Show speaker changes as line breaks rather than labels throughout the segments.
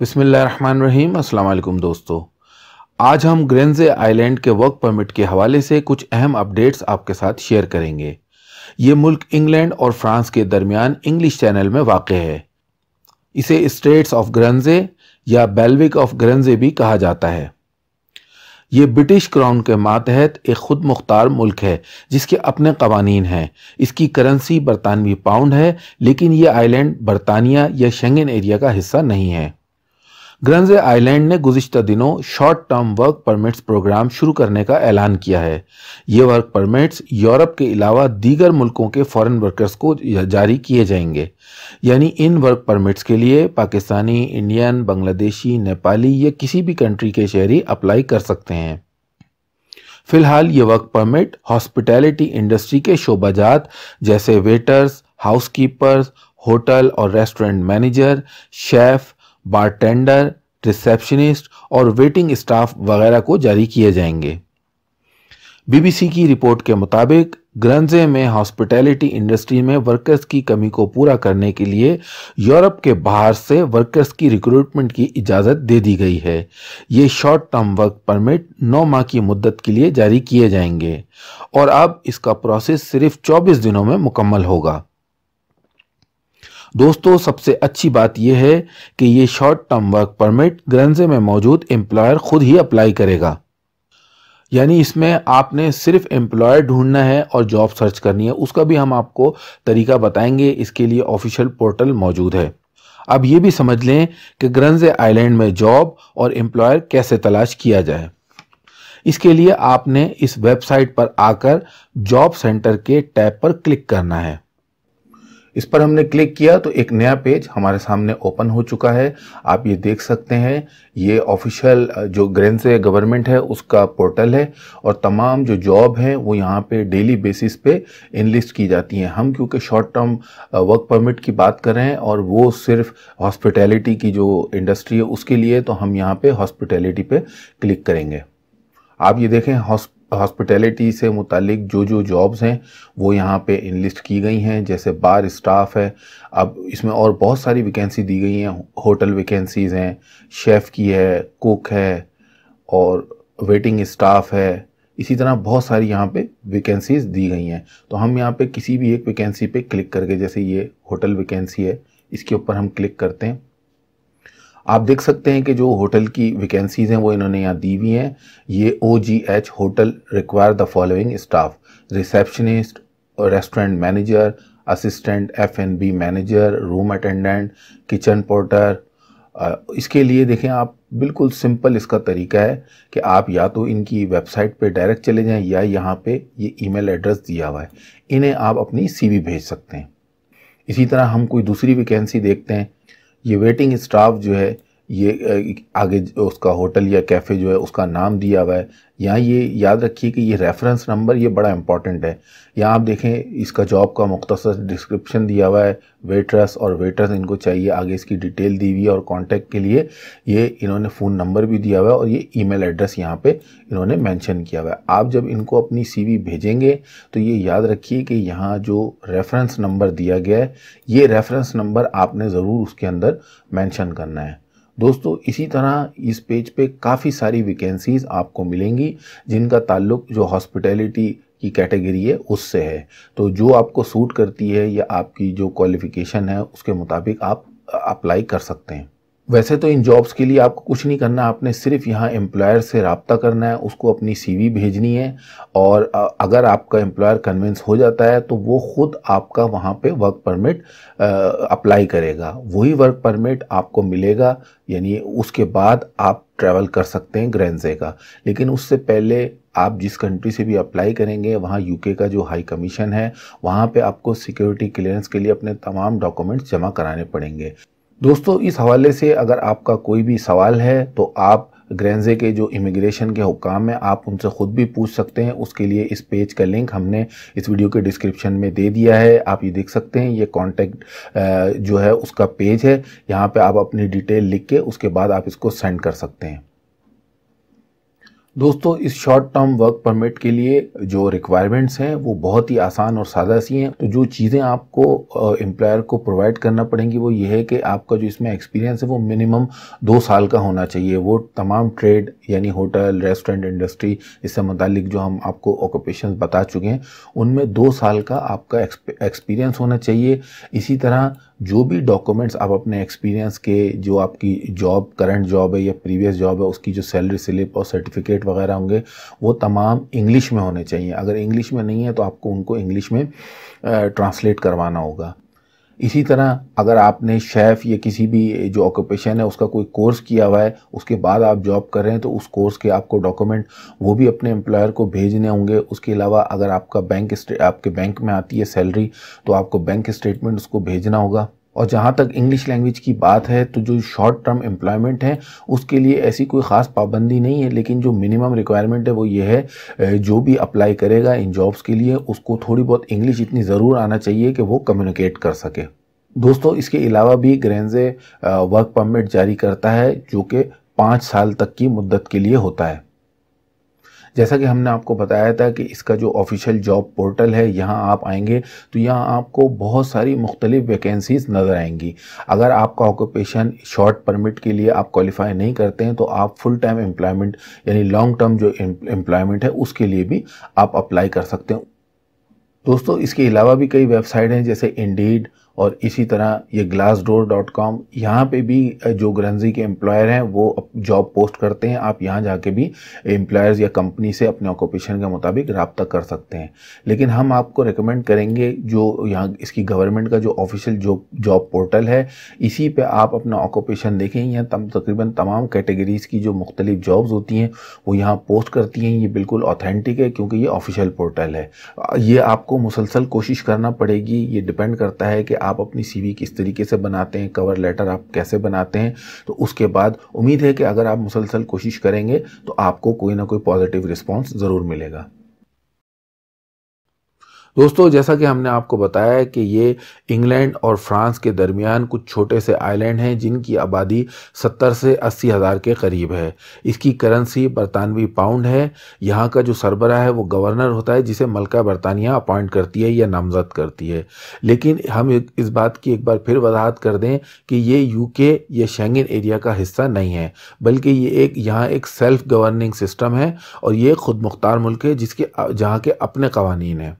بسم اللہ الرحمن الرحیم، السلام علیکم دوستو۔ آج ہم گرینزے آئی لینڈ کے ورک پرمٹ کے حوالے سے کچھ اہم اپڈیٹس آپ کے ساتھ شیئر کریں گے۔ یہ ملک انگلینڈ اور فرانس کے درمیان انگلش چینل میں واقع ہے۔ اسے اسٹیٹس آف گرنزے یا بیلوک آف گرنزے بھی کہا جاتا ہے۔ یہ برٹش کراؤن کے ماتحت ایک خود مختار ملک ہے، جس کے اپنے قوانین ہیں۔ اس کی کرنسی برطانوی پاؤنڈ ہے، لیکن یہ آئی لینڈ برطانیہ یا شنگن ایریا کا حصہ نہیں ہے۔ گرنز آئی لینڈ نے گزشتہ دنوں short term work permits program شروع کرنے کا اعلان کیا ہے۔ یہ ورک پرمٹس یورپ کے علاوہ دیگر ملکوں کے فورن ورکرز کو جاری کیے جائیں گے۔ یعنی ان ورک پرمٹس کے لیے پاکستانی، انڈین بنگلہ دیشی نیپالی یا کسی بھی کنٹری کے شہری اپلائی کر سکتے ہیں۔ فی الحال یہ ورک پرمٹ ہاسپٹیلٹی انڈسٹری کے شعبہ جات جیسے ویٹرز ہاؤس کیپرز ہوٹل اور restaurant manager chef bartender, receptionist اور ویٹنگ اسٹاف وغیرہ کو جاری کیے جائیں گے۔ بی بی سی کی رپورٹ کے مطابق، گرنزے میں ہاسپٹیلٹی انڈسٹری میں ورکرز کی کمی کو پورا کرنے کے لیے یورپ کے باہر سے ورکرز کی ریکروٹمنٹ کی اجازت دے دی گئی ہے۔ یہ شارٹ ٹرم ورک پرمٹ نو ماہ کی مدت کے لیے جاری کیے جائیں گے اور اب اس کا پروسیس صرف چوبیس دنوں میں مکمل ہوگا۔ دوستو، سب سے اچھی بات یہ ہے کہ یہ short term work permit Guernsey میں موجود امپلائر خود ہی اپلائی کرے گا۔ یعنی اس میں آپ نے صرف امپلائر ڈھونڈنا ہے اور جاب سرچ کرنی ہے۔ اس کا بھی ہم آپ کو طریقہ بتائیں گے۔ اس کے لیے آفیشل پورٹل موجود ہے۔ اب یہ بھی سمجھ لیں کہ گرنزے آئی لینڈ میں جاب اور امپلائر کیسے تلاش کیا جائے۔ اس کے لیے آپ نے اس ویب سائٹ پر آ کر جاب سینٹر کے ٹیب پر کلک کرنا ہے۔ اس پر ہم نے کلک کیا تو ایک نیا پیج ہمارے سامنے اوپن ہو چکا ہے۔ آپ یہ دیکھ سکتے ہیں، یہ آفیشل جو گرینز گورنمنٹ ہے، اس کا پورٹل ہے اور تمام جو جاب ہیں وہ یہاں پہ ڈیلی بیسس پہ انلسٹ کی جاتی ہیں۔ ہم کیونکہ شارٹ ٹرم ورک پرمٹ کی بات کر رہے ہیں اور وہ صرف ہاسپٹیلٹی کی جو انڈسٹری ہے، اس کے لیے تو ہم یہاں پہ ہاسپٹیلٹی پہ کلک کریں گے۔ آپ یہ دیکھیں، ہاسپ ہاسپٹیلٹی سے متعلق جو جو جابز ہیں، وہ یہاں پہ انلسٹ کی گئی ہیں۔ جیسے بار اسٹاف ہے۔ اب اس میں اور بہت ساری ویکینسی دی گئی ہیں۔ ہوٹل ویکینسیز ہیں۔ شیف کی ہے کوک ہے اور ویٹنگ اسٹاف ہے۔ اسی طرح بہت ساری یہاں پہ ویکینسیز دی گئی ہیں۔ تو ہم یہاں پہ کسی بھی ایک ویکینسی پہ کلک کر کے، جیسے یہ ہوٹل ویکینسی ہے، اس کے اوپر ہم کلک کرتے ہیں۔ آپ دیکھ سکتے ہیں کہ جو ہوٹل کی ویکینسیز ہیں وہ انہوں نے یہاں دی ہوئی ہیں۔ یہ O G H hotel require the following staff receptionist restaurant manager assistant F N B manager room attendant kitchen porter اس کے لیے دیکھیں آپ بالکل سمپل اس کا طریقہ ہے کہ آپ یا تو ان کی ویب سائٹ پہ ڈائریکٹ چلے جائیں یا یہاں پہ یہ ای میل ایڈریس دیا ہوا ہے انہیں آپ اپنی سی وی بھیج سکتے ہیں اسی طرح ہم کوئی دوسری ویکینسی دیکھتے ہیں یہ ویٹنگ اسٹاف جو ہے یہ آگے اس کا ہوٹل یا کیفے جو ہے اس کا نام دیا ہوا ہے۔ یہاں یہ یاد رکھیے کہ یہ ریفرنس نمبر یہ بڑا امپورٹنٹ ہے۔ یہاں آپ دیکھیں اس کا جاب کا مختصر ڈسکرپشن دیا ہوا ہے۔ ویٹرس اور ویٹرس ان کو چاہیے۔ آگے اس کی ڈیٹیل دی ہوئی ہے اور کانٹیکٹ کے لیے یہ انہوں نے فون نمبر بھی دیا ہوا ہے اور یہ ای میل ایڈریس یہاں پہ انہوں نے مینشن کیا ہوا ہے۔ آپ جب ان کو اپنی سی وی بھیجیں گے تو یہ یاد رکھیے کہ یہاں جو ریفرنس نمبر دیا گیا ہے، یہ ریفرنس نمبر آپ نے ضرور اس کے اندر مینشن کرنا ہے۔ دوستو، اسی طرح اس پیج پہ کافی ساری ویکینسیز آپ کو ملیں گی، جن کا تعلق جو ہاسپٹیلٹی کی کیٹیگری ہے، اس سے ہے۔ تو جو آپ کو سوٹ کرتی ہے یا آپ کی جو کوالیفیکیشن ہے، اس کے مطابق آپ اپلائی کر سکتے ہیں۔ ویسے تو ان جابز کے لیے آپ کو کچھ نہیں کرنا، آپ نے صرف یہاں امپلائر سے رابطہ کرنا ہے، اس کو اپنی سی وی بھیجنی ہے اور اگر آپ کا امپلائر کنونس ہو جاتا ہے تو وہ خود آپ کا وہاں پہ ورک پرمٹ اپلائی کرے گا۔ وہی ورک پرمٹ آپ کو ملے گا یعنی اس کے بعد آپ ٹریول کر سکتے ہیں گرینزے کا۔ لیکن اس سے پہلے آپ جس کنٹری سے بھی اپلائی کریں گے، وہاں یو کے کا جو ہائی کمیشن ہے، وہاں پہ آپ کو سیکیورٹی کلیئرنس کے لیے اپنے تمام ڈاکومنٹس جمع کرانے پڑیں گے۔ دوستو، اس حوالے سے اگر آپ کا کوئی بھی سوال ہے تو آپ گرینزے کے جو امیگریشن کے حکام ہیں، آپ ان سے خود بھی پوچھ سکتے ہیں۔ اس کے لیے اس پیج کا لنک ہم نے اس ویڈیو کے ڈسکرپشن میں دے دیا ہے۔ آپ یہ دیکھ سکتے ہیں، یہ کانٹیکٹ جو ہے، اس کا پیج ہے۔ یہاں پہ آپ اپنی ڈیٹیل لکھ کے اس کے بعد آپ اس کو سینڈ کر سکتے ہیں۔ دوستو، اس شارٹ ٹرم ورک پرمٹ کے لیے جو ریکوائرمنٹس ہیں، وہ بہت ہی آسان اور سادہ سی ہیں۔ تو جو چیزیں آپ کو امپلائر کو پرووائڈ کرنا پڑیں گی، وہ یہ ہے کہ آپ کا جو اس میں ایکسپیرینس ہے، وہ منیمم دو سال کا ہونا چاہیے۔ وہ تمام ٹریڈ یعنی ہوٹل ریسٹورنٹ انڈسٹری اس سے متعلق جو ہم آپ کو آکوپیشنز بتا چکے ہیں، ان میں دو سال کا آپ کا ایکسپیرینس ہونا چاہیے۔ اسی طرح جو بھی ڈاکومنٹس آپ اپنے ایکسپیرینس کے جو آپ کی جاب کرنٹ جاب ہے یا پریویس جاب ہے، اس کی جو سیلری سلپ اور سرٹیفکیٹ وغیرہ ہوں گے، وہ تمام انگلش میں ہونے چاہیے۔ اگر انگلش میں نہیں ہے تو آپ کو ان کو انگلش میں ٹرانسلیٹ کروانا ہوگا۔ اسی طرح اگر آپ نے شیف یا کسی بھی جو آکوپیشن ہے، اس کا کوئی کورس کیا ہوا ہے، اس کے بعد آپ جاب کر رہے ہیں، تو اس کورس کے آپ کو ڈاکومنٹ وہ بھی اپنے امپلائر کو بھیجنے ہوں گے۔ اس کے علاوہ اگر آپ کا بینک آپ کے بینک میں آتی ہے سیلری تو آپ کو بینک اسٹیٹمنٹ اس کو بھیجنا ہوگا۔ اور جہاں تک انگلش لینگویج کی بات ہے، تو جو شارٹ ٹرم امپلائمنٹ ہے، اس کے لیے ایسی کوئی خاص پابندی نہیں ہے، لیکن جو منیمم ریکوائرمنٹ ہے، وہ یہ ہے جو بھی اپلائی کرے گا ان جابز کے لیے، اس کو تھوڑی بہت انگلش اتنی ضرور آنا چاہیے کہ وہ کمیونیکیٹ کر سکے۔ دوستو، اس کے علاوہ بھی گرینزے ورک پرمٹ جاری کرتا ہے، جو کہ پانچ سال تک کی مدت کے لیے ہوتا ہے۔ جیسا کہ ہم نے آپ کو بتایا تھا کہ اس کا جو آفیشیل جاب پورٹل ہے، یہاں آپ آئیں گے تو یہاں آپ کو بہت ساری مختلف ویکینسیز نظر آئیں گی۔ اگر آپ کا آکوپیشن شارٹ پرمٹ کے لیے آپ کوالیفائی نہیں کرتے ہیں، تو آپ فل ٹائم امپلائمنٹ یعنی لانگ ٹرم جو امپلائمنٹ ہے، اس کے لیے بھی آپ اپلائی کر سکتے ہیں۔ دوستو، اس کے علاوہ بھی کئی ویب سائٹ ہیں جیسے انڈیڈ اور اسی طرح یہ گلاس ڈور ڈاٹ کام یہاں پہ بھی جو گرنزی کے امپلائر ہیں، وہ جاب پوسٹ کرتے ہیں۔ آپ یہاں جا کے بھی امپلائرز یا کمپنی سے اپنے آکوپیشن کے مطابق رابطہ کر سکتے ہیں۔ لیکن ہم آپ کو ریکمنڈ کریں گے جو یہاں اس کی گورنمنٹ کا جو آفیشیل جو جاب پورٹل ہے، اسی پہ آپ اپنا آکوپیشن دیکھیں۔ یا تقریباً تمام کیٹیگریز کی جو مختلف جابز ہوتی ہیں، وہ یہاں پوسٹ کرتی ہیں۔ یہ بالکل آتھینٹک ہے کیونکہ یہ آفیشیل پورٹل ہے۔ یہ آپ کو مسلسل کوشش کرنا پڑے گی۔ یہ ڈپینڈ کرتا ہے کہ آپ آپ اپنی سی وی کس طریقے سے بناتے ہیں کور لیٹر آپ کیسے بناتے ہیں، تو اس کے بعد امید ہے کہ اگر آپ مسلسل کوشش کریں گے تو آپ کو کوئی نہ کوئی پازیٹیو رسپانس ضرور ملے گا۔ دوستو، جیسا کہ ہم نے آپ کو بتایا ہے کہ یہ انگلینڈ اور فرانس کے درمیان کچھ چھوٹے سے آئی لینڈ ہیں جن کی آبادی ستر سے اسی ہزار کے قریب ہے۔ اس کی کرنسی برطانوی پاؤنڈ ہے۔ یہاں کا جو سربراہ ہے وہ گورنر ہوتا ہے جسے ملکہ برطانیہ اپوائنٹ کرتی ہے یا نامزد کرتی ہے۔ لیکن ہم اس بات کی ایک بار پھر وضاحت کر دیں کہ یہ یو کے یا شینگن ایریا کا حصہ نہیں ہے، بلکہ یہ ایک، یہاں ایک سیلف گورننگ سسٹم ہے اور یہ خود مختار ملک ہے جس کے، جہاں کے اپنے قوانین ہیں۔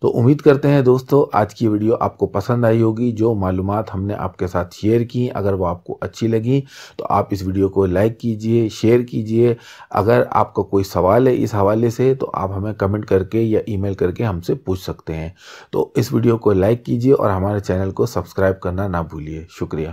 تو امید کرتے ہیں دوستو، آج کی ویڈیو آپ کو پسند آئی ہوگی۔ جو معلومات ہم نے آپ کے ساتھ شیئر کی، اگر وہ آپ کو اچھی لگی تو آپ اس ویڈیو کو لائک کیجیے، شیئر کیجیے۔ اگر آپ کا کوئی سوال ہے اس حوالے سے تو آپ ہمیں کمنٹ کر کے یا ای میل کر کے ہم سے پوچھ سکتے ہیں۔ تو اس ویڈیو کو لائک کیجیے اور ہمارے چینل کو سبسکرائب کرنا نہ بھولیے۔ شکریہ۔